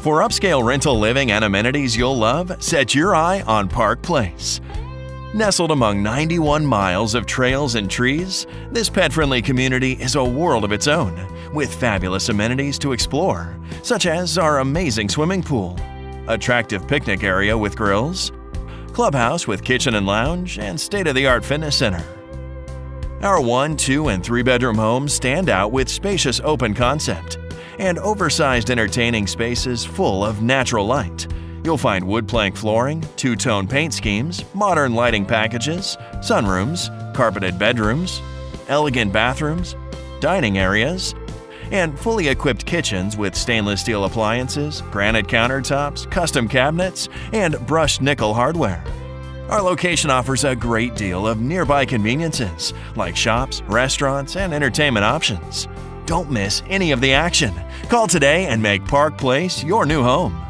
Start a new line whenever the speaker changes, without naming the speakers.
For upscale rental living and amenities you'll love, set your eye on Park Place. Nestled among 91 miles of trails and trees, this pet-friendly community is a world of its own, with fabulous amenities to explore, such as our amazing swimming pool, attractive picnic area with grills, clubhouse with kitchen and lounge, and state-of-the-art fitness center. Our one, two, and three bedroom homes stand out with spacious open concept and oversized entertaining spaces full of natural light. You'll find wood plank flooring, two-tone paint schemes, modern lighting packages, sunrooms, carpeted bedrooms, elegant bathrooms, dining areas, and fully equipped kitchens with stainless steel appliances, granite countertops, custom cabinets, and brushed nickel hardware. Our location offers a great deal of nearby conveniences like shops, restaurants, and entertainment options. Don't miss any of the action. Call today and make Park Place your new home.